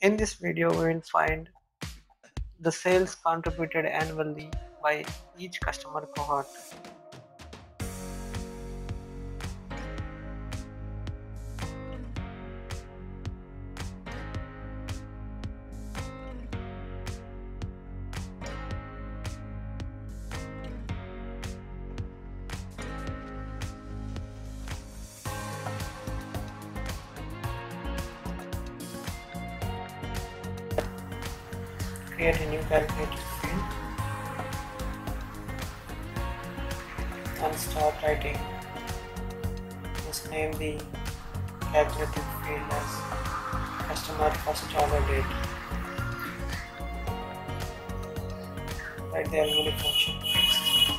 In this video, we will find the sales contributed annually by each customer cohort. Create a new calculated field and start writing. Just name the calculated field as customer first order date. Write the algorithm function fixed.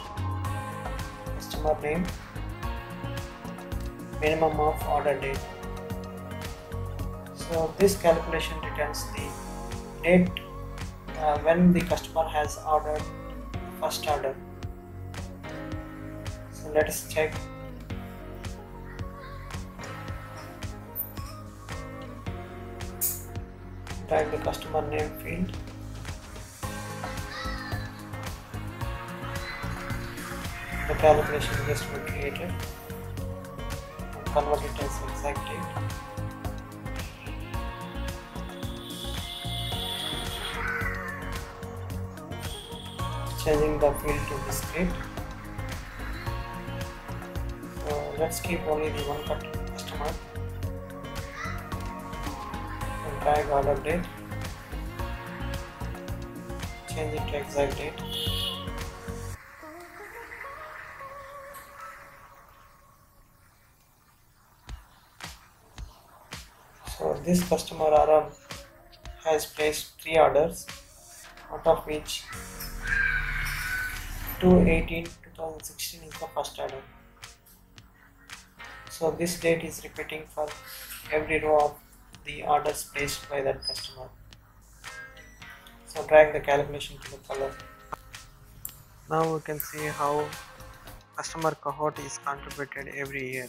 Customer name. Minimum of order date. So this calculation returns the date uh, when the customer has ordered first order. So let us check. Type the customer name field. The calculation just be created. Convert it as exact date. Changing the field to discrete. So let's keep only the one customer and drag order date. Change it to exact date. So this customer RM has placed three orders out of which 218 2016 is the first order so this date is repeating for every row of the orders placed by that customer. So drag the calculation to the color. Now we can see how customer cohort is contributed every year